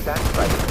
Ready, back, right.